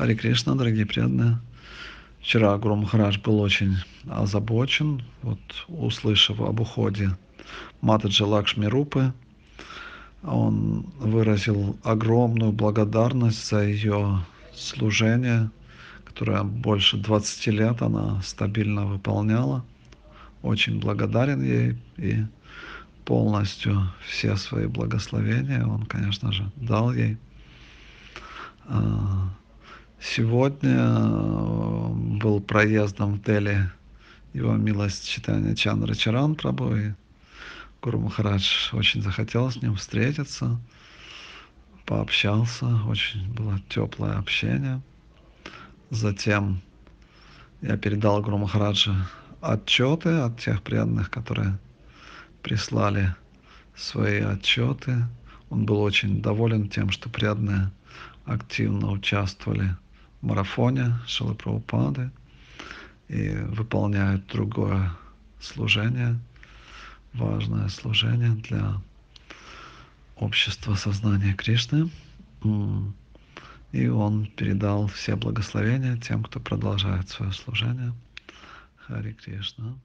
Хари Кришна, дорогие преданные. Вчера Гуру Махарадж был очень озабочен, вот услышав об уходе Матаджи Лакшми Рупы, он выразил огромную благодарность за ее служение, которое больше 20 лет она стабильно выполняла. Очень благодарен ей и полностью все свои благословения он, конечно же, дал ей. Сегодня э, был проездом в Дели его милость читания Чандра Чаран Прабhu, и Гуру Махарадж очень захотел с ним встретиться, пообщался, очень было теплое общение. Затем я передал Гуру Махараджи отчеты от тех преданных, которые прислали свои отчеты. Он был очень доволен тем, что преданные активно участвовали в марафоне Шилы Прабхупады и выполняют другое служение, важное служение для общества сознания Кришны. И он передал все благословения тем, кто продолжает свое служение. Хари Кришна.